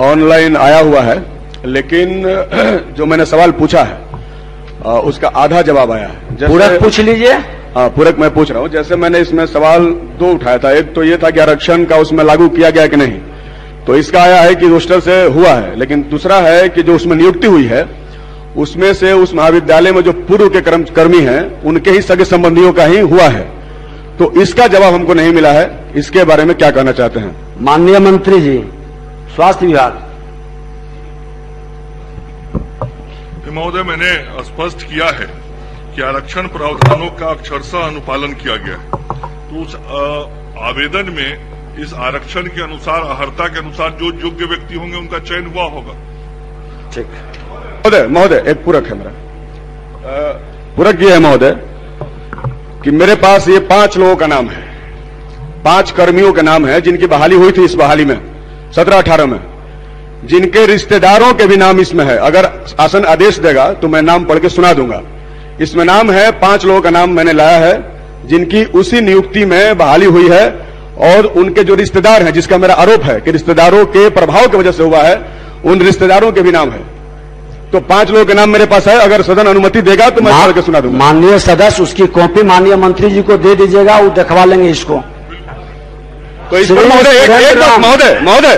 Online आया हुआ है लेकिन जो मैंने सवाल पूछा है उसका आधा जवाब आया है। पूरक पूछ लीजिए। हाँ पूरक मैं पूछ रहा हूँ। जैसे मैंने इसमें सवाल दो उठाया था एक तो ये था कि आरक्षण का उसमें लागू किया गया कि नहीं। तो इसका आया है कि रोस्टर से हुआ है लेकिन दूसरा है कि जो उसमें नियुक्ति हुई है उसमें से उस महाविद्यालय में जो पूर्व के कर्मी हैं उनके ही सगे संबंधियों का ही हुआ है। तो इसका जवाब हमको नहीं मिला है। इसके बारे में क्या कहना चाहते हैं? माननीय मंत्री जी स्वास्थ्य विभाग। महोदय मैंने स्पष्ट किया है कि आरक्षण प्रावधानों का अक्षरशः अनुपालन किया गया है। तो उस आवेदन में इस आरक्षण के अनुसार अहर्ता के अनुसार जो योग्य व्यक्ति होंगे उनका चयन हुआ होगा। ठीक। महोदय महोदय एक पूरक है मेरा। पूरक ये है महोदय कि मेरे पास ये पाँच लोगों का नाम है। पाँच कर्मियों के नाम है जिनकी बहाली हुई थी इस बहाली में। सत्रह अठारह में। जिनके रिश्तेदारों के भी नाम इसमें है। अगर शासन आदेश देगा तो मैं नाम पढ़ के सुना दूँगा। इसमें नाम है पाँच लोगों का नाम मैंने लाया है जिनकी उसी नियुक्ति में बहाली हुई है और उनके जो रिश्तेदार हैं जिसका मेरा आरोप है कि रिश्तेदारों के प्रभाव की वजह से हुआ है उन रिश्तेदारों के भी नाम है। तो पाँच लोगों के नाम मेरे पास है। अगर सदन अनुमति देगा तो मैं पढ़ के सुना दूँगा। माननीय सदस्य उसकी कॉपी माननीय मंत्री जी को दे दीजिएगा वो दिखवा लेंगे इसको। तो इस पर महोदय एक- एक बात महोदय महोदय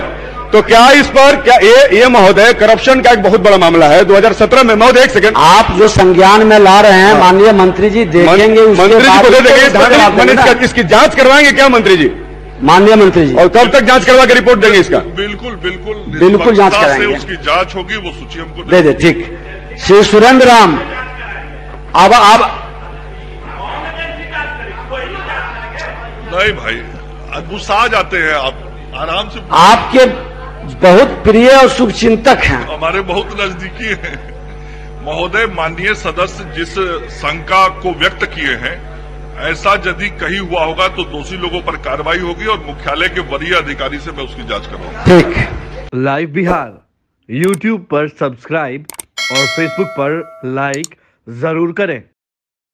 तो क्या इस पर क्या ये ये महोदय करप्शन का एक बहुत बड़ा मामला है 2017 में महोदय एक सेकंड आप जो संज्ञान में ला रहे हैं माननीय मंत्री जी देखेंगे मंत्री जी को दे देंगे। इसका- जाँच करवाएँगे क्या मंत्री जी माननीय मंत्री जी और कब तक जाँच करवा के रिपोर्ट देंगे इसका? बिल्कुल बिल्कुल। बिल्कुल जाँच कराएँगे। उसकी जाँच होगी वो सूची हमको दे दे ठीक। श्री सुरेंद्र राम अब आप नहीं भाई गुस्सा आ जाते हैं आप आराम से आपके बहुत प्रिय और शुभचिंतक हैं। हमारे बहुत नजदीकी हैं। महोदय माननीय सदस्य जिस शंका को व्यक्त किए हैं ऐसा यदि कहीं हुआ होगा तो दोषी लोगों पर कार्रवाई होगी और मुख्यालय के वरीय अधिकारी से मैं उसकी जाँच करूँगा। ठीक लाइव बिहार यूट्यूब पर सब्सक्राइब और फेसबुक पर लाइक ज़रूर करें।